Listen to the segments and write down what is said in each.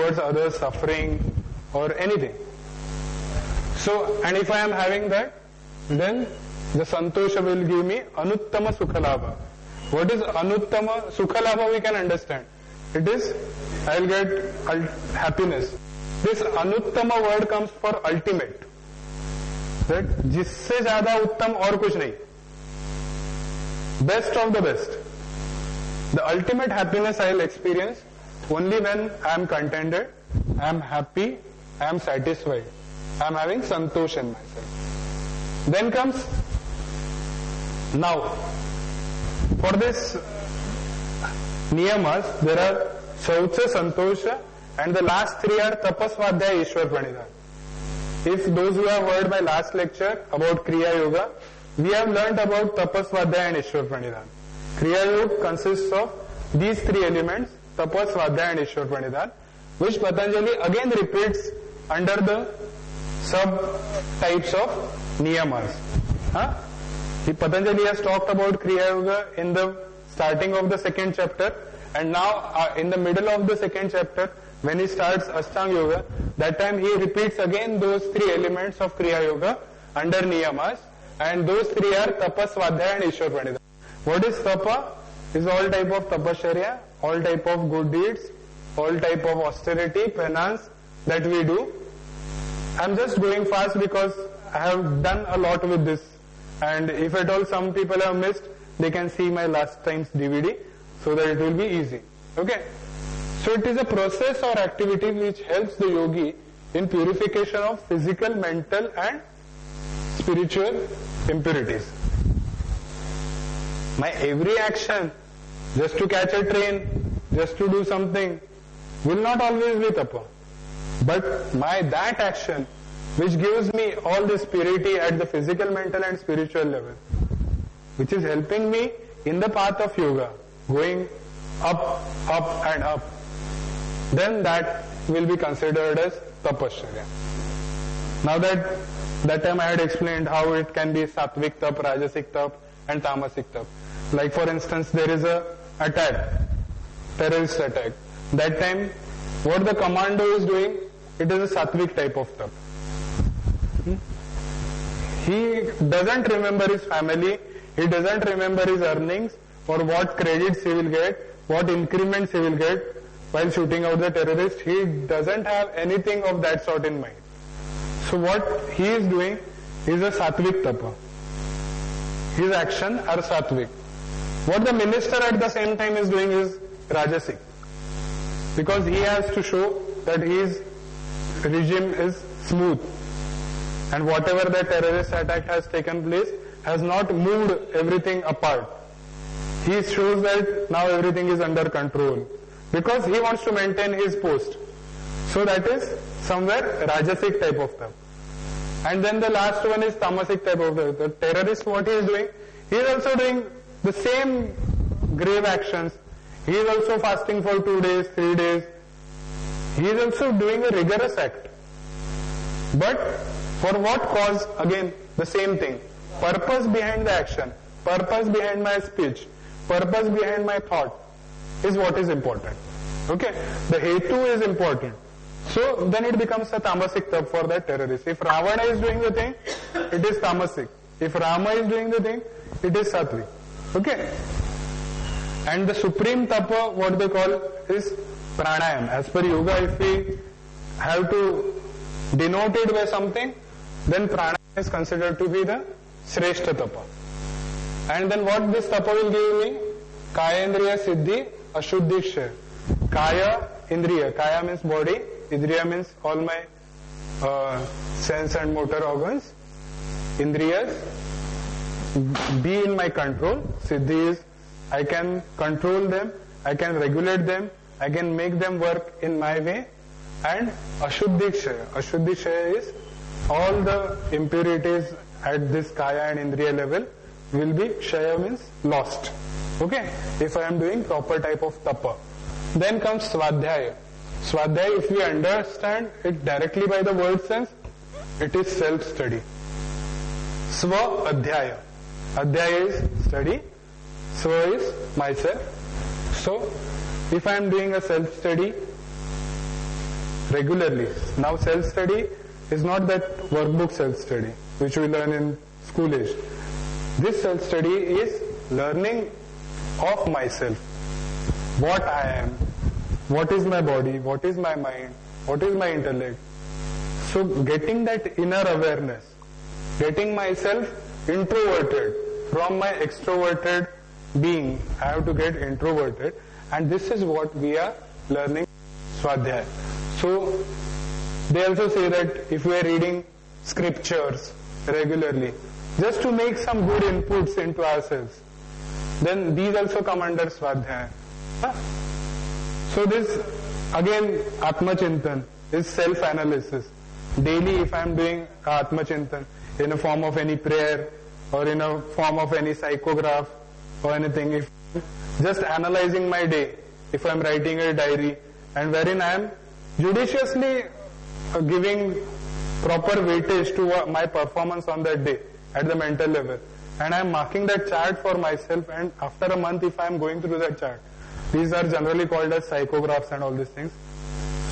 towards others suffering or anything. So, and if I am having that, then the santosha will give me anuttama sukhalabha. What is anuttama sukhalabha we can understand. It is, I will get happiness. This anuttama word comes for ultimate. That जिससे ज़्यादा उत्तम और कुछ नहीं best of the best. The ultimate happiness I will experience only when I am contented, I am happy, I am satisfied, I am having santosh in myself. Then comes now. For this niyamas, there are Shaucha, Santosha, and the last three are Tapasvadhyaya, Ishwar Pranidhan. If those who have heard my last lecture about Kriya Yoga, we have learnt about Tapasvadhyaya and Ishwar Pranidhan. Kriya Yoga consists of these three elements, Tapas, Svadhyaya and Ishwar which Patanjali again repeats under the sub types of niyamas. Huh? Patanjali has talked about Kriya Yoga in the starting of the second chapter and now uh, in the middle of the second chapter when he starts Ashtanga Yoga, that time he repeats again those three elements of Kriya Yoga under niyamas and those three are Tapas, Svadhyaya and Ishwar. What is Tapa? Is all type of tapascharya, all type of good deeds, all type of austerity, penance that we do. I'm just going fast because I have done a lot with this. And if at all some people have missed, they can see my last time's DVD so that it will be easy. Okay? So it is a process or activity which helps the yogi in purification of physical, mental and spiritual impurities. My every action, just to catch a train, just to do something, will not always be tapa. But my that action, which gives me all this purity at the physical, mental and spiritual level, which is helping me in the path of yoga, going up, up and up, then that will be considered as tapasya. Now that that time I had explained how it can be sattvic tap, rajasic tap and tamasic tap. Like for instance, there is a attack, terrorist attack. That time, what the commando is doing, it is a sattvic type of tap. Hmm? He doesn't remember his family, he doesn't remember his earnings or what credits he will get, what increments he will get while shooting out the terrorist. He doesn't have anything of that sort in mind. So what he is doing is a sattvic tapa. His action are sattvic. What the minister at the same time is doing is rajasic. Because he has to show that his regime is smooth. And whatever the terrorist attack has taken place has not moved everything apart. He shows that now everything is under control. Because he wants to maintain his post. So that is somewhere rajasic type of them. And then the last one is tamasic type of stuff. The terrorist, what he is doing, he is also doing the same grave actions. He is also fasting for two days, three days. He is also doing a rigorous act. But for what cause? Again, the same thing. Purpose behind the action, purpose behind my speech, purpose behind my thought is what is important. Okay? The hetu is important. So then it becomes a tamasic for that terrorist. If Ravana is doing the thing, it is tamasic. If Rama is doing the thing, it is sattvic. Okay? And the supreme tapa, what they call is pranayam. As per yoga, if we have to denote it by something, then pranayam is considered to be the shrestha tapa. And then what this tapa will give me? Kayendriya siddhi ashuddhi Kaya, indriya. Kaya means body, indriya means all my uh, sense and motor organs. Indriyas be in my control. Siddhi is I can control them, I can regulate them, I can make them work in my way. And Ashuddhikshaya. Ashuddhikshaya is all the impurities at this kaya and indriya level will be shaya means lost. Okay? If I am doing proper type of tapa. Then comes swadhyaya. Swadhyaya, if we understand it directly by the word sense, it is self-study. Swa adhyaya. Adhyaya is study. Swa is myself. So, if I am doing a self-study, regularly. Now self-study is not that workbook self-study which we learn in school age. This self-study is learning of myself. What I am, what is my body, what is my mind, what is my intellect. So getting that inner awareness, getting myself introverted from my extroverted being, I have to get introverted and this is what we are learning Swadhyaya. So they also say that if we are reading scriptures regularly, just to make some good inputs into ourselves, then these also come under Swadhyaya. So this again Atma Chintan is self-analysis. Daily if I am doing Atma Chintan in a form of any prayer or in a form of any psychograph or anything, if just analyzing my day, if I am writing a diary and wherein I am judiciously uh, giving proper weightage to uh, my performance on that day at the mental level. And I am marking that chart for myself and after a month if I am going through that chart these are generally called as psychographs and all these things.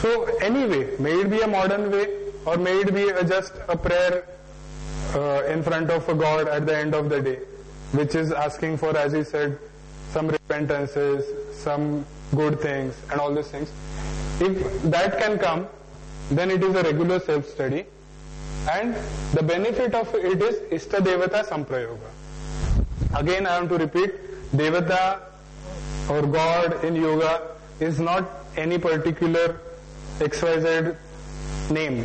So anyway may it be a modern way or may it be a, just a prayer uh, in front of a God at the end of the day which is asking for as he said some repentances some good things and all these things if that can come then it is a regular self-study and the benefit of it is Ishta Devata Samprayoga. Again I have to repeat, Devata or God in yoga is not any particular XYZ name,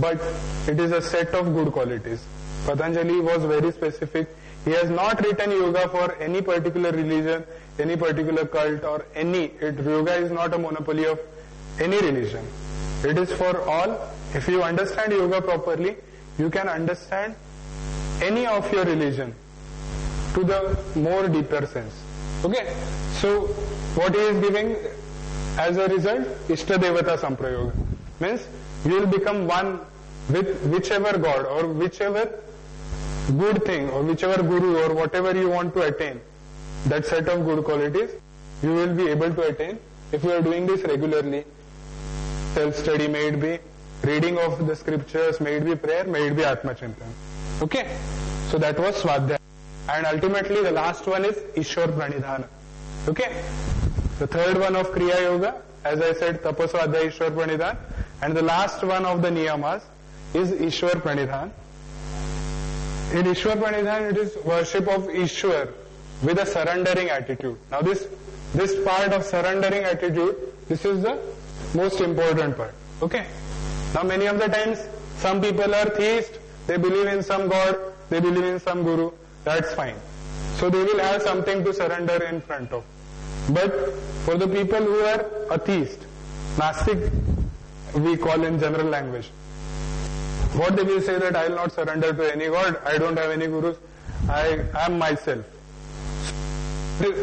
but it is a set of good qualities. Patanjali was very specific. He has not written yoga for any particular religion, any particular cult or any, it, yoga is not a monopoly of any religion. It is for all. If you understand yoga properly, you can understand any of your religion to the more deeper sense. Okay? So, what he is giving as a result? Ishta Devata Samprayoga. Means, you will become one with whichever God or whichever good thing or whichever guru or whatever you want to attain. That set of good qualities, you will be able to attain if you are doing this regularly self-study, may it be reading of the scriptures, may it be prayer, may it be Atma Chintan. Okay? So that was Swadhyaya. And ultimately the last one is Ishwar Pranidhana. Okay? The third one of Kriya Yoga, as I said, Tapaswadhyaya Ishwar Pranidhan. And the last one of the Niyamas is Ishwar Pranidhan. In Ishwar Pranidhan, it is worship of Ishwar with a surrendering attitude. Now this, this part of surrendering attitude, this is the most important part. Okay? Now many of the times some people are theists, they believe in some god, they believe in some guru, that's fine. So they will have something to surrender in front of. But for the people who are atheist, Nastic we call in general language, what they will say that I will not surrender to any god, I don't have any gurus, I am myself.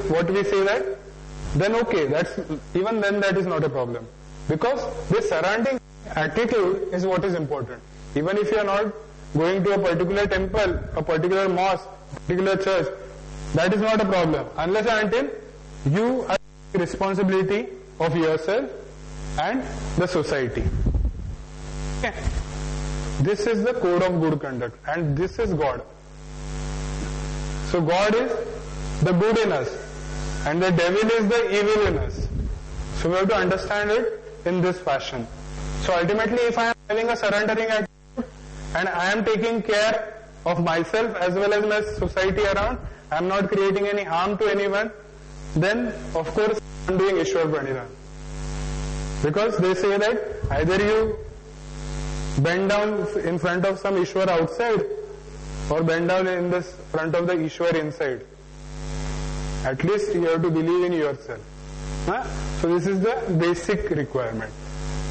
What we say that, then okay, that's even then that is not a problem. Because this surrounding attitude is what is important. Even if you are not going to a particular temple, a particular mosque, particular church, that is not a problem. Unless and until you are responsibility of yourself and the society. Okay. This is the code of good conduct and this is God. So God is the good in us and the devil is the evil in us. So we have to understand it in this fashion. So ultimately if I am having a surrendering attitude and I am taking care of myself as well as my society around, I am not creating any harm to anyone, then of course I am doing Ishwar Pranidhan. Because they say that either you bend down in front of some Ishwar outside or bend down in the front of the Ishwar inside. At least you have to believe in yourself. Huh? So this is the basic requirement.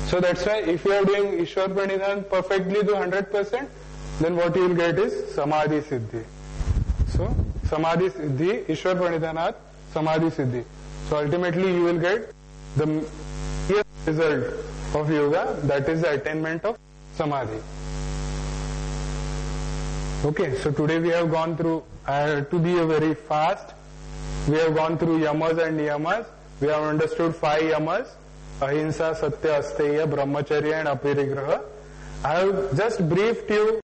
So that's why if you are doing Ishwar Pranidhan perfectly to 100%, then what you will get is Samadhi Siddhi. So Samadhi Siddhi, Ishwar Pranidhanat, Samadhi Siddhi. So ultimately you will get the result of yoga, that is the attainment of Samadhi. Okay, so today we have gone through, uh, to be very fast, we have gone through yamas and niyamas, we have understood five yamas, ahimsa, satya, asteya, brahmacharya and aparigraha. I have just briefed you